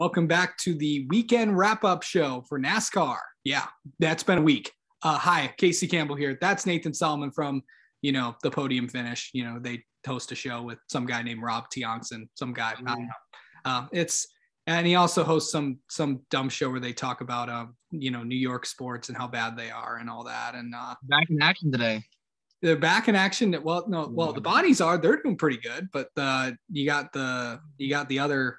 Welcome back to the weekend wrap up show for NASCAR. Yeah, that's been a week. Uh, hi, Casey Campbell here. That's Nathan Solomon from, you know, the podium finish. You know, they host a show with some guy named Rob Tiongson, some guy. I don't know. Uh, it's and he also hosts some some dumb show where they talk about uh, you know New York sports and how bad they are and all that. And uh, back in action today. They're back in action. Well, no, well the bodies are they're doing pretty good, but uh, you got the you got the other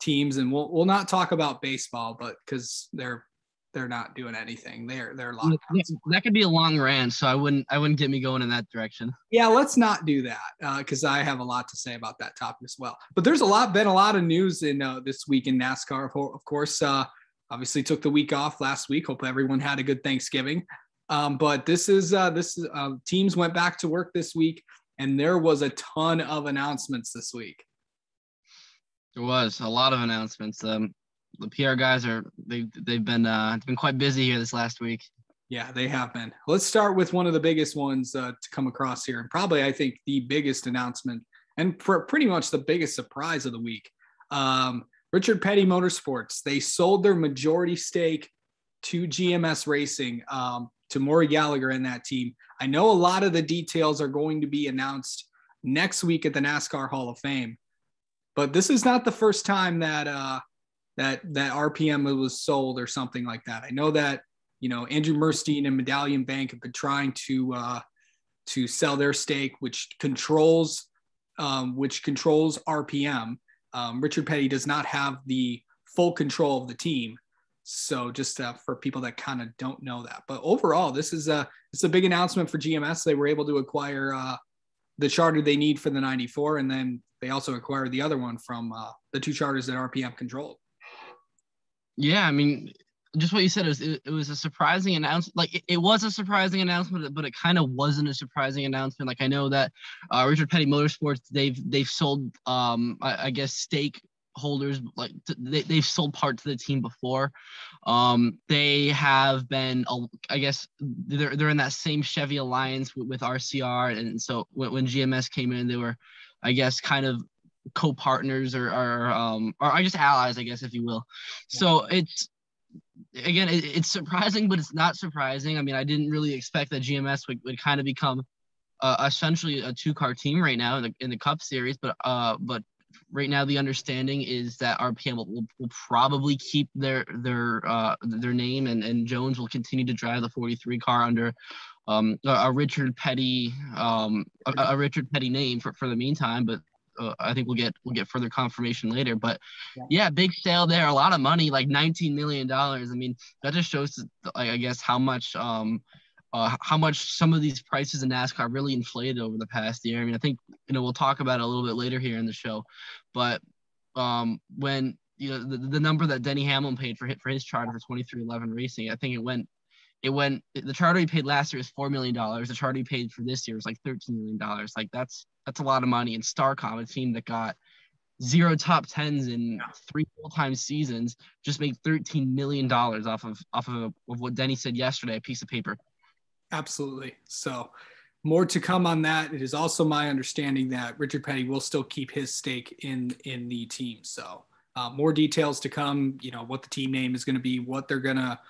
teams, and we'll we'll not talk about baseball, but because they're they're not doing anything. They're they're locked. Yeah, that could be a long rant, so I wouldn't I wouldn't get me going in that direction. Yeah, let's not do that because uh, I have a lot to say about that topic as well. But there's a lot been a lot of news in uh, this week in NASCAR. Of course, uh, obviously took the week off last week. Hope everyone had a good Thanksgiving. Um, but this is uh, this is, uh, teams went back to work this week, and there was a ton of announcements this week. There was a lot of announcements. Um, the PR guys are they they've been uh been quite busy here this last week. Yeah, they have been. Let's start with one of the biggest ones uh, to come across here, and probably I think the biggest announcement, and pretty much the biggest surprise of the week. Um, Richard Petty Motorsports they sold their majority stake to GMS Racing um, to Maury Gallagher and that team. I know a lot of the details are going to be announced next week at the NASCAR Hall of Fame, but this is not the first time that uh, that that RPM was sold or something like that. I know that you know Andrew Murstein and Medallion Bank have been trying to uh, to sell their stake, which controls um, which controls RPM. Um, Richard Petty does not have the full control of the team. So just uh, for people that kind of don't know that, but overall, this is a it's a big announcement for GMS. They were able to acquire uh, the charter they need for the 94, and then they also acquired the other one from uh, the two charters that RPM controlled. Yeah, I mean, just what you said is it, it, was a surprising announcement. Like it, it, was a surprising announcement, but it kind of wasn't a surprising announcement. Like I know that uh, Richard Petty Motorsports they've they've sold um I, I guess stake holders like they, they've sold part to the team before um they have been i guess they're, they're in that same chevy alliance with, with rcr and so when, when gms came in they were i guess kind of co-partners or, or um or I just allies, I guess, if you will. So it's again, it, it's surprising, but it's not surprising. I mean, I didn't really expect that GMS would, would kind of become uh, essentially a two-car team right now in the in the Cup Series, but uh, but right now the understanding is that RPM will, will, probably keep their their uh, their name and, and Jones will continue to drive the 43 car under um, a, a Richard Petty um, a, a, Richard Petty name for, for the meantime, but uh, I think we'll get we'll get further confirmation later. But yeah. yeah, big sale there, a lot of money, like 19 million dollars. I mean, that just shows, like, I guess, how much um uh, how much some of these prices in NASCAR really inflated over the past year. I mean, I think you know we'll talk about it a little bit later here in the show, but um, when you know the, the number that Denny Hamlin paid for for his charter for 23XI Racing, I think it went it went the charter he paid last year was four million dollars. The charter he paid for this year is like thirteen million dollars. Like that's that's a lot of money. And Starcom, a team that got zero top tens in three full time seasons, just made thirteen million dollars off of off of, of what Denny said yesterday, a piece of paper. Absolutely. So more to come on that. It is also my understanding that Richard Petty will still keep his stake in in the team. So uh, more details to come. You know what the team name is going to be, what they're gonna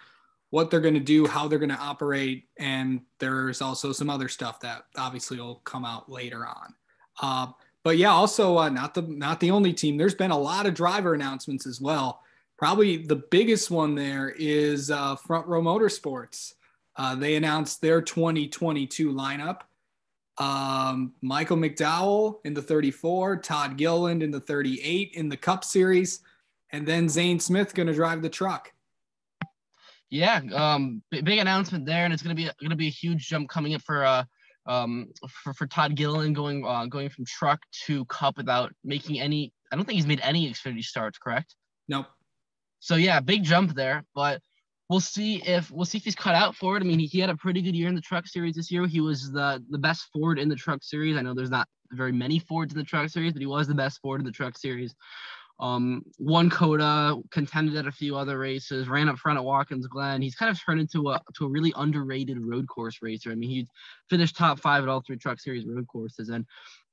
what they're going to do, how they're going to operate, and there's also some other stuff that obviously will come out later on. Uh, but yeah, also uh, not the not the only team. There's been a lot of driver announcements as well. Probably the biggest one there is uh, Front Row Motorsports. Uh, they announced their 2022 lineup. Um, Michael McDowell in the 34, Todd Gilliland in the 38 in the Cup Series, and then Zane Smith going to drive the truck. Yeah, um, big, announcement there, and it's gonna be gonna be a huge jump coming up for uh um for, for Todd Gilliland going uh, going from truck to cup without making any. I don't think he's made any Xfinity starts, correct? Nope. So yeah, big jump there, but we'll see if we'll see if he's cut out for it. I mean, he, he had a pretty good year in the truck series this year. He was the the best Ford in the truck series. I know there's not very many Fords in the truck series, but he was the best Ford in the truck series. Um, won COTA, contended at a few other races, ran up front at Watkins Glen. He's kind of turned into a to a really underrated road course racer. I mean, he finished top five at all three Truck Series road courses, and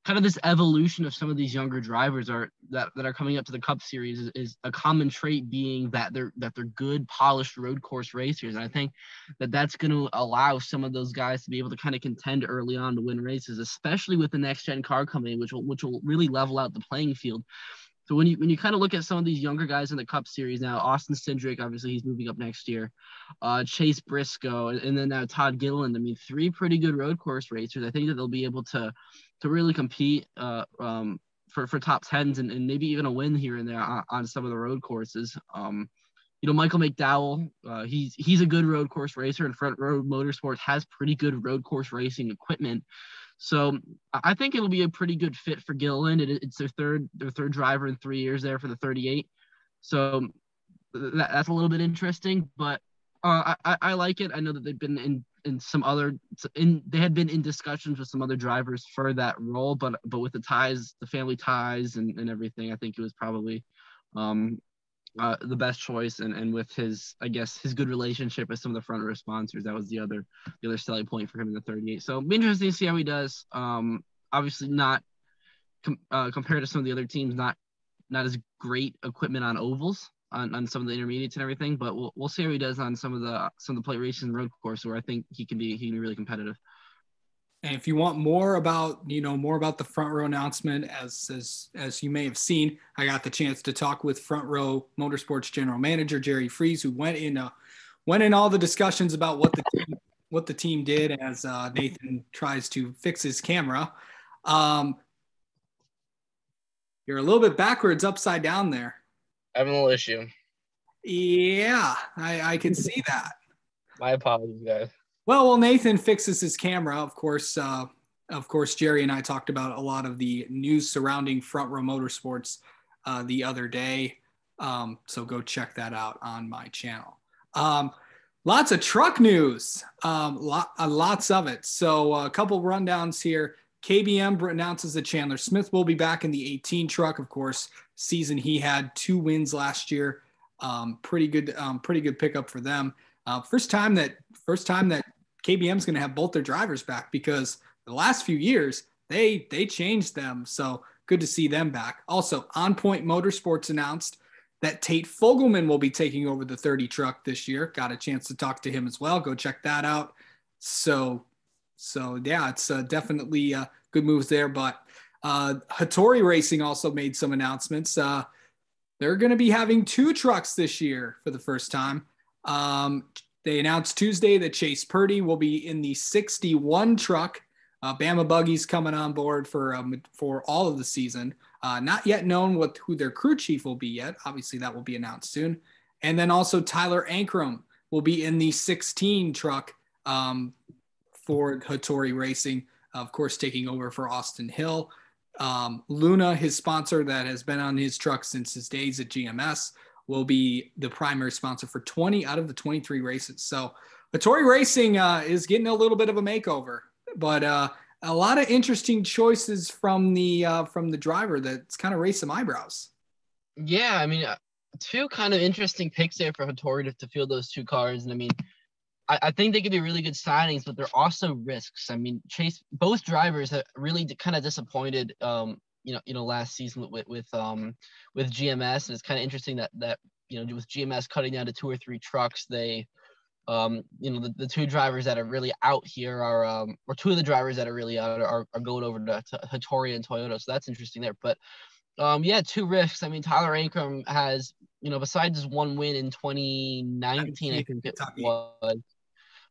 kind of this evolution of some of these younger drivers are that, that are coming up to the Cup Series is, is, a common trait being that they're that they're good, polished road course racers, and I think that that's going to allow some of those guys to be able to kind of contend early on to win races, especially with the next gen car coming, which will which will really level out the playing field. So when you when you kind of look at some of these younger guys in the Cup Series now, Austin Cindric, obviously he's moving up next year, uh, Chase Briscoe, and then now Todd Gilliland. I mean, three pretty good road course racers. I think that they'll be able to to really compete uh, um, for for top tens and, and maybe even a win here and there on, on some of the road courses. Um, you know, Michael McDowell, uh, he's he's a good road course racer, and Front Row Motorsports has pretty good road course racing equipment. So I think it'll be a pretty good fit for Gilliland. It, it's their third their third driver in three years there for the 38. So that, that's a little bit interesting, but uh, I, I like it. I know that they've been in in some other in they had been in discussions with some other drivers for that role, but but with the ties, the family ties and, and everything, I think it was probably um, uh, the best choice and, and with his I guess his good relationship with some of the front row sponsors that was the other the other selling point for him in the 38 so be interesting to see how he does. Um obviously not com- uh, compared to some of the other teams not not as great equipment on ovals on, on some of the intermediates and everything but we'll, we'll see how he does on some of the some of the plate races and road course where I think he can be he can be really competitive and if you want more about, you know, more about the front row announcement, as as as you may have seen, I got the chance to talk with front row motorsports general manager Jerry Freeze, who went in uh, went in all the discussions about what the team, what the team did as uh, Nathan tries to fix his camera. Um, you're a little bit backwards, upside down there. I have a little issue. Yeah, I, I can see that. My apologies, guys. Well, well, Nathan fixes his camera. Of course, uh, of course, Jerry and I talked about a lot of the news surrounding Front Row Motorsports uh, the other day. Um, so go check that out on my channel. Um, lots of truck news, um, lot, uh, lots of it. So uh, a couple rundowns here. KBM announces that Chandler Smith will be back in the 18 truck. Of course, season he had two wins last year. Um, pretty good, um, pretty good pickup for them. Uh, first time that first time that KBM is going to have both their drivers back because the last few years they they changed them. So good to see them back. Also, On Point Motorsports announced that Tate Fogleman will be taking over the 30 truck this year. Got a chance to talk to him as well. Go check that out. So, so yeah, it's uh, definitely uh, good moves there. But uh, Hattori Racing also made some announcements. Uh, they're going to be having two trucks this year for the first time. Um, they announced Tuesday that Chase Purdy will be in the 61 truck. Uh, Bama Buggy's coming on board for um, for all of the season. Uh, not yet known what who their crew chief will be yet. Obviously, that will be announced soon. And then also Tyler Ankrum will be in the 16 truck um, for Hattori Racing, of course, taking over for Austin Hill. Um, LiUNA, his sponsor that has been on his truck since his days at GMS, will be the primary sponsor for 20 out of the 23 races. So Hattori Racing uh, is getting a little bit of a makeover, but uh, a lot of interesting choices from the uh, from the driver that's kind of raised some eyebrows. Yeah, I mean, uh, two kind of interesting picks there for Hattori to, to field those two cars, and I mean. I, I think they could be really good signings, but they're also risks. I mean, Chase, both drivers have really kind of disappointed um, you know, you know, last season with with um with GMS, and it's kind of interesting that that you know with GMS cutting down to two or three trucks, they um, you know, the, the two drivers that are really out here are, um, or two of the drivers that are really out are, are going over to, to Hattori and Toyota. So that's interesting there. But um, yeah, two risks. I mean, Tyler Ankrum has, you know, besides his one win in 2019, I think it was,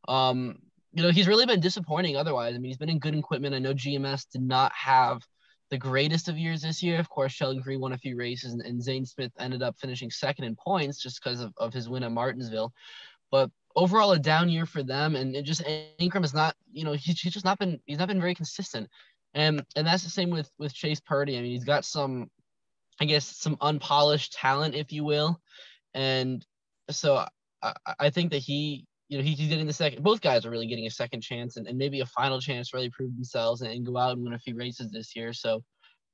um, you know, he's really been disappointing otherwise. I mean, he's been in good equipment. I know GMS did not have the greatest of years this year. Of course, Sheldon Creed won a few races, and, and Zane Smith ended up finishing second in points just because of, of his win at Martinsville. But overall, a down year for them, and it just Ankrum is not, you know, he's, he's just not been he's not been very consistent, and and that's the same with with Chase Purdy. I mean, he's got some, I guess, some unpolished talent, if you will, and so I, I think that he you know, he's getting the second. Both guys are really getting a second chance and, and maybe a final chance to really prove themselves and, and go out and win a few races this year. So,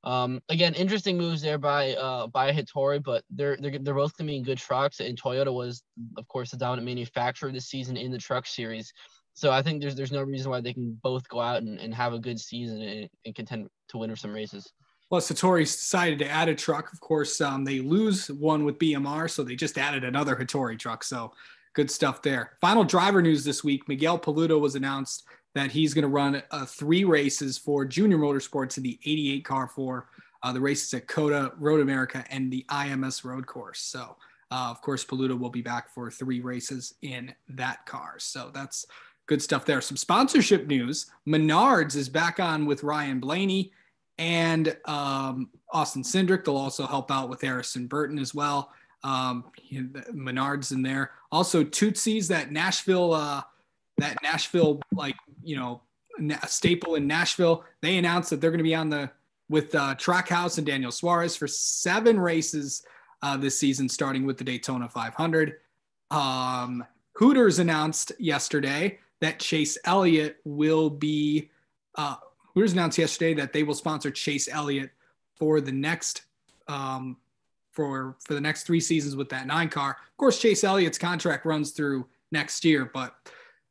um, again, interesting moves there by uh, by Hattori, but they're they're they're both going to be in good trucks. And Toyota was, of course, the dominant manufacturer this season in the truck series. so I think there's there's no reason why they can both go out and, and have a good season and, and contend to win some races. Well, Hattori decided to add a truck. Of course, um, they lose one with BMR, so they just added another Hattori truck. So good stuff there. Final driver news this week: Miguel Paludo was announced that he's going to run uh, three races for Junior Motorsports in the 88 car for uh, the races at COTA, Road America, and the IMS Road Course. So, uh, of course, Paludo will be back for three races in that car. So that's good stuff there. Some sponsorship news: Menards is back on with Ryan Blaney and um, Austin Cindric. They'll also help out with Harrison Burton as well. Um, Menards in there. Also, Tootsie's that Nashville, uh, that Nashville like you know staple in Nashville. They announced that they're going to be on the with uh, Trackhouse and Daniel Suarez for seven races uh, this season, starting with the Daytona 500. Um, Hooters announced yesterday that Chase Elliott will be. Uh, Hooters announced yesterday that they will sponsor Chase Elliott for the next um, for for the next three seasons with that nine car. Of course, Chase Elliott's contract runs through next year, but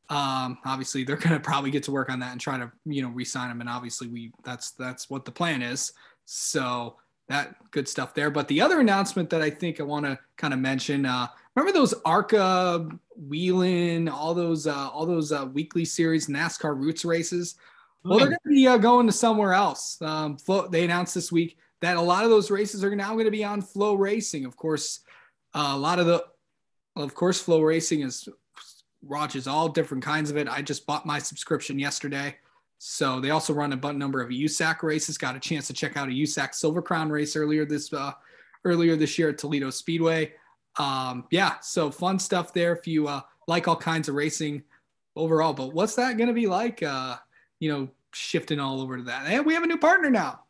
um, obviously they're going to probably get to work on that and try to you know re-sign him. And obviously we that's that's what the plan is. So that good stuff there. But the other announcement that I think I want to kind of mention, uh, remember those ARCA, Whelen, all those uh, all those uh, weekly series NASCAR Roots races. Well, they're going to be uh, going to somewhere else. Um, they announced this week that a lot of those races are now going to be on FloRacing. Of course, uh, a lot of the, of course, FloRacing is watches all different kinds of it. I just bought my subscription yesterday. So they also run a button number of USAC races. Got a chance to check out a USAC Silver Crown race earlier this uh, earlier this year at Toledo Speedway. Um, yeah, so fun stuff there if you uh, like all kinds of racing overall. But what's that going to be like? Uh, you know, shifting all over to that. And we have a new partner now.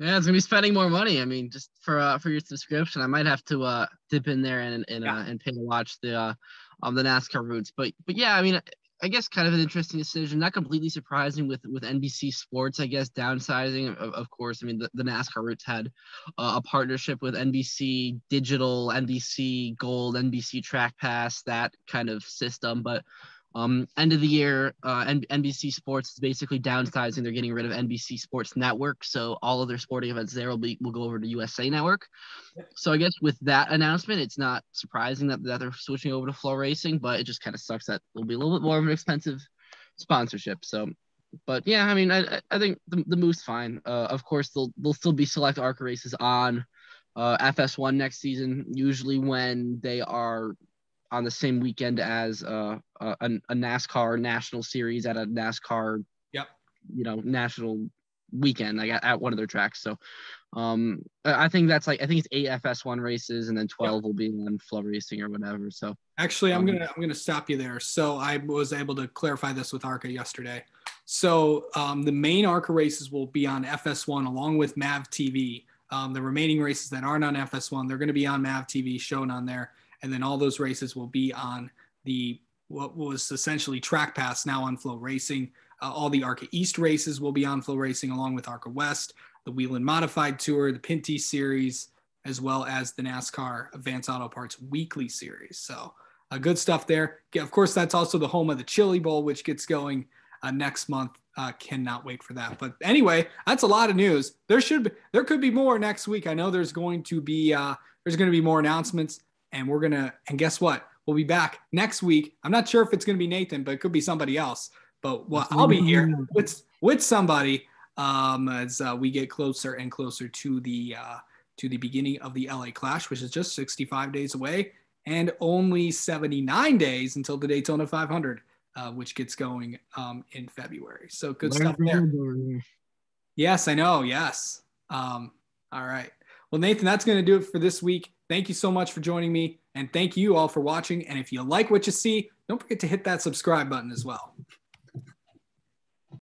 Yeah, it's gonna be spending more money. I mean, just for uh, for your subscription, I might have to uh, dip in there and and yeah. uh, and pay to watch the uh, um the NASCAR roots. But but yeah, I mean, I guess kind of an interesting decision. Not completely surprising with with NBC Sports. I guess downsizing. Of, of course, I mean the, the NASCAR roots had uh, a partnership with NBC Digital, NBC Gold, NBC Track Pass, that kind of system, but um, end of the year, uh, N- NBC Sports is basically downsizing. They're getting rid of NBC Sports Network, so all of their sporting events there will be will go over to USA Network. So I guess with that announcement, it's not surprising that, that they're switching over to FloRacing, but it just kind of sucks that it'll be a little bit more of an expensive sponsorship. So, but yeah, I mean, I I think the, the move's fine. Uh, of course, they'll they'll still be select ARCA races on uh, FS1 next season. Usually when they are on the same weekend as uh, a, a NASCAR national series at a NASCAR, yep, you know, national weekend like at, at one of their tracks. So um I think that's like I think it's eight FS1 races and then 12 yep. will be on FloRacing or whatever. So actually I'm um, gonna I'm gonna stop you there. So I was able to clarify this with ARCA yesterday. So um, the main ARCA races will be on FS1 along with MAV TV. Um, the remaining races that aren't on FS1, they're going to be on MAV TV shown on there and then all those races will be on the what was essentially track pass now on FloRacing uh, all the arca east races will be on FloRacing along with arca west the whelen modified tour the pinty series as well as the nascar advanced auto parts weekly series. So uh, good stuff there. Of course that's also the home of the chili bowl which gets going uh, next month. Uh, cannot wait for that. But anyway that's a lot of news. There should be there could be more next week. I know there's going to be uh, there's going to be more announcements and we're gonna and guess what? We'll be back next week. I'm not sure if it's gonna be Nathan, but it could be somebody else. But well, I'll be here with with somebody um, as uh, we get closer and closer to the uh, to the beginning of the LA Clash, which is just 65 days away and only 79 days until the Daytona 500, uh, which gets going um, in February. So good stuff there. Yes, I know. Yes. Um, all right. Well, Nathan, that's going to do it for this week. Thank you so much for joining me. And thank you all for watching. And if you like what you see, don't forget to hit that subscribe button as well.